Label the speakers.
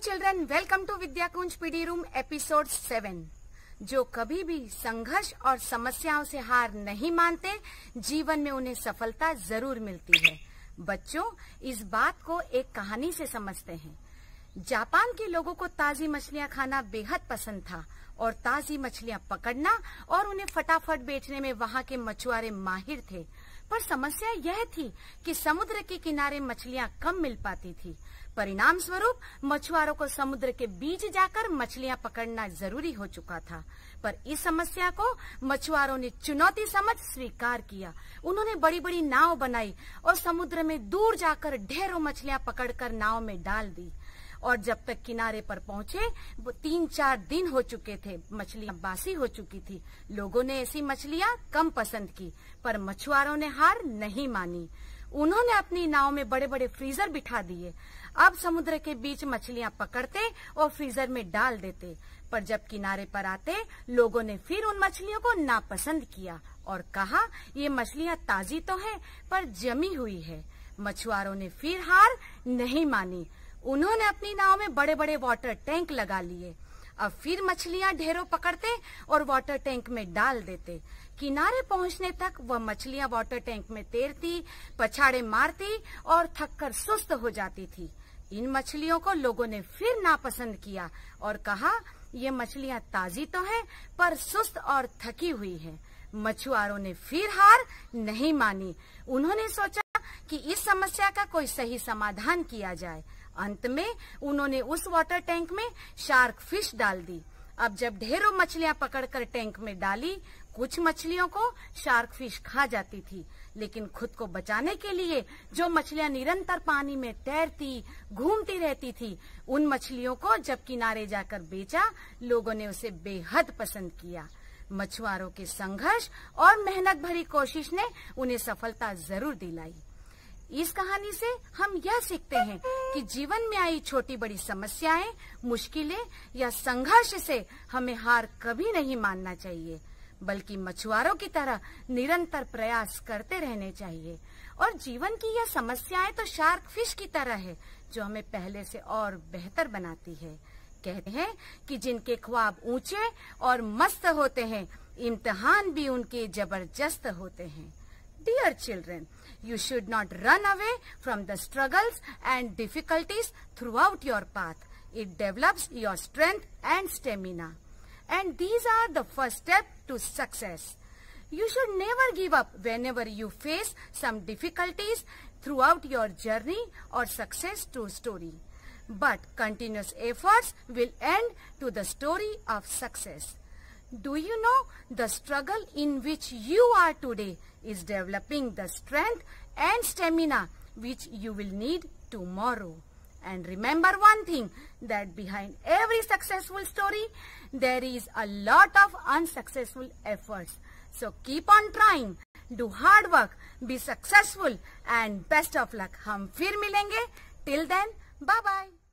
Speaker 1: Children welcome to Vidyakunj PD room episode seven जो कभी भी संघर्ष और समस्याओं से हार नहीं मानते, जीवन में उन्हें सफलता ज़रूर मिलती है। बच्चों, इस बात को एक कहानी से समझते हैं। जापान के लोगों को ताजी मछलियाँ खाना बेहद पसंद था और ताजी मछलियाँ पकड़ना और उन्हें फटाफट बेचने में वहाँ के मछुआरे माहिर थे। पर समस्या यह थी कि समुद्र के किनारे मछलियाँ कम मिल पाती थी। परिणाम स्वरूप मछुआरों को समुद्र के बीच जाकर मछलियाँ पकड़ना ज़रूरी हो चुका था। पर इस समस्या को मछुआरों ने चुनौती समझ स्वीकार किया। उन्होंने बड़ी बड़ी नाव बनाई और समुद्र में दूर जाकर ढेरों मछलियाँ पकड़कर नाव में डाल दी। और जब तक किनारे पर पहुँचे तीन चार दिन हो चुके थे, मछलियाँ बासी हो चुकी थी। लोगों ने ऐसी मछलियाँ कम पसंद की, पर मछुआरों ने हार नहीं मानी। उन्होंने अपनी नाव में बड़े बड़े फ्रीजर बिठा दिए। अब समुद्र के बीच मछलियाँ पकड़ते और फ्रीजर में डाल देते। पर जब किनारे पर आते, लोगों ने फिर उन मछलियों को नापसंद किया और कहा, ये मछलियाँ ताजी तो हैं, पर जमी हुई है। मछुआरों ने फिर हार नहीं मानी। उन्होंने अपनी नाव में बड़े बड़े वाटर टैंक लगा लिए। अब फिर मछलियाँ ढेरों पकड़ते और वाटर टैंक में डाल देते। किनारे पहुँचने तक वह मछलियाँ वाटर टैंक में तैरती, पछाड़े मारती और थककर सुस्त हो जाती थी। इन मछलियों को लोगों ने फिर नापसंद किया और कहा, ये मछलियाँ ताजी तो हैं, पर सुस्त और थकी हुई है। मछुआरों ने फिर हार नहीं मानी। उन्होंने सोचा कि इस समस्या का कोई सही समाधान किया जाए। अंत में उन्होंने उस वाटर टैंक में शार्क फ़िश डाल दी। अब जब ढेरों मछलियाँ पकड़कर टैंक में डाली, कुछ मछलियों को शार्क फ़िश खा जाती थी। लेकिन खुद को बचाने के लिए जो मछलियाँ निरंतर पानी में तैरती, घूमती रहती थी, उन मछलियों को जब किनारे जाकर बेचा, लोगों ने उसे बेहद पसंद किया। मछुआरों के संघर्ष और मेहनत भरी कोशिश ने उन्हें सफलता ज़रूर दिलाई। इस कहानी से हम यह सीखते हैं कि जीवन में आई छोटी बड़ी समस्याएँ, मुश्किलें या संघर्ष से हमें हार कभी नहीं मानना चाहिए, बल्कि मछुआरों की तरह निरंतर प्रयास करते रहने चाहिए। और जीवन की यह समस्याएँ तो शार्क फ़िश की तरह है, जो हमें पहले से और बेहतर बनाती है। कहते हैं कि जिनके ख्वाब ऊँचे और मस्त होते हैं, इम्तहान भी उनके ज़बरदस्त होते हैं। Dear children, you should not run away from the struggles and difficulties throughout your path. It develops your strength and stamina. And these are the first step to success. You should never give up whenever you face some difficulties throughout your journey or success to story. But continuous efforts will end to the story of success. Do you know the struggle in which you are today is developing the strength and stamina which you will need tomorrow. And remember one thing that behind every successful story there is a lot of unsuccessful efforts. So keep on trying, do hard work, be successful and best of luck. Hum fir milenge. Till then, bye-bye.